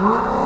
Oh.